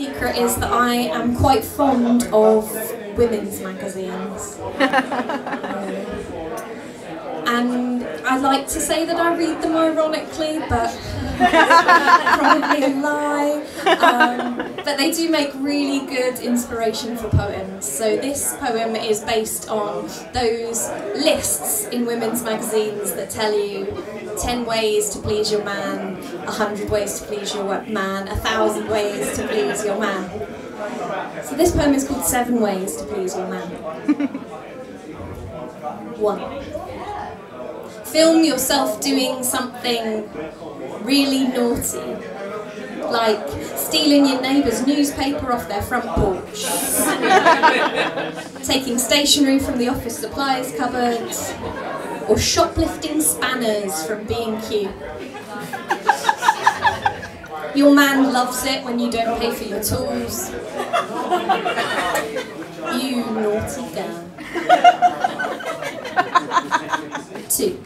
secret is that I am quite fond of women's magazines. and I like to say that I read them ironically, but probably a lie. Um, but they do make really good inspiration for poems. So this poem is based on those lists in women's magazines that tell you 10 ways to please your man, 100 ways to please your man, 1,000 ways to please your man. So this poem is called Seven Ways to Please Your Man. One. Film yourself doing something really naughty, like stealing your neighbour's newspaper off their front porch, taking stationery from the office supplies cupboard, or shoplifting spanners from B&Q. Your man loves it when you don't pay for your tools. You naughty girl. Two.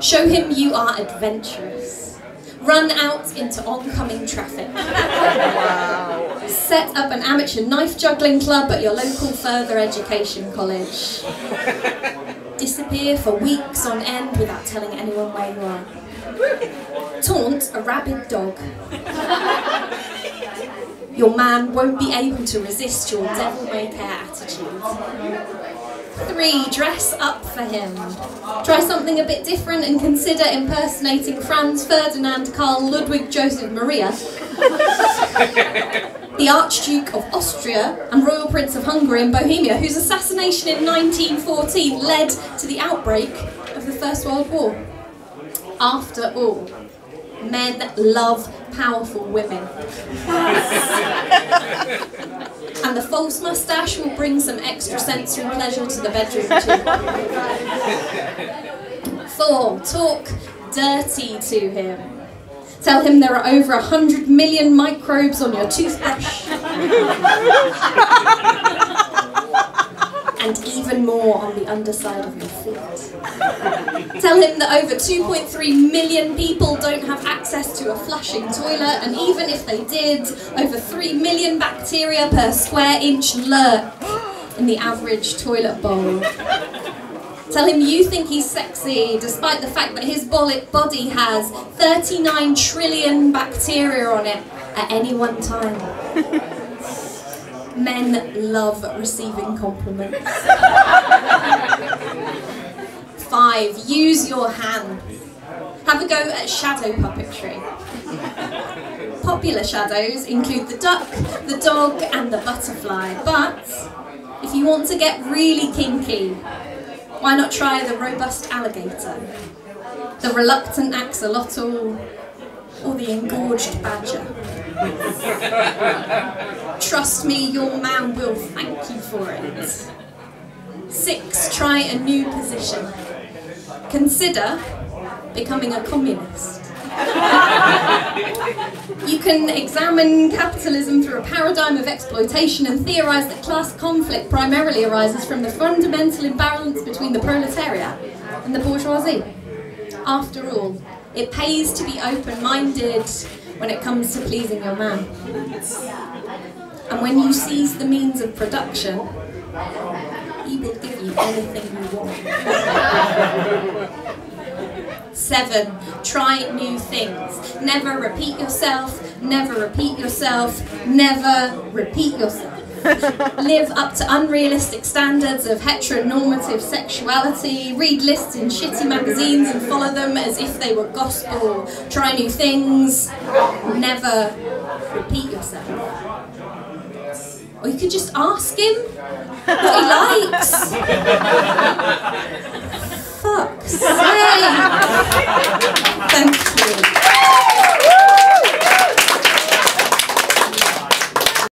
Show him you are adventurous. Run out into oncoming traffic. Set up an amateur knife juggling club at your local further education college. Disappear for weeks on end without telling anyone where you are. Taunt a rabid dog. Your man won't be able to resist your devil-may-care attitude. Three, dress up for him. Try something a bit different and consider impersonating Franz Ferdinand Karl Ludwig Joseph Maria, the Archduke of Austria and Royal Prince of Hungary and Bohemia, whose assassination in 1914 led to the outbreak of the First World War. After all, men love powerful women. and the false moustache will bring some extra sensory pleasure to the bedroom too. Four, talk dirty to him. Tell him there are over a hundred million microbes on your toothbrush. and even more on the underside of your feet. Tell him that over 2.3 million people don't have access to a flushing toilet, and even if they did, over 3 million bacteria per square inch lurk in the average toilet bowl. Tell him you think he's sexy, despite the fact that his bollock body has 39 trillion bacteria on it at any one time. Men love receiving compliments. Five, use your hands. Have a go at shadow puppetry. Popular shadows include the duck, the dog and the butterfly, but if you want to get really kinky, why not try the robust alligator, the reluctant axolotl, or the engorged badger? Trust me, your man will thank you for it. Six, try a new position. Consider becoming a communist. you can examine capitalism through a paradigm of exploitation and theorise that class conflict primarily arises from the fundamental imbalance between the proletariat and the bourgeoisie. After all, it pays to be open-minded when it comes to pleasing your man. And when you seize the means of production, he will give you anything you want. Seven, try new things. Never repeat yourself, never repeat yourself, never repeat yourself. Live up to unrealistic standards of heteronormative sexuality, read lists in shitty magazines and follow them as if they were gospel. Try new things, never repeat yourself. Or you could just ask him what he likes. Fuck's sake.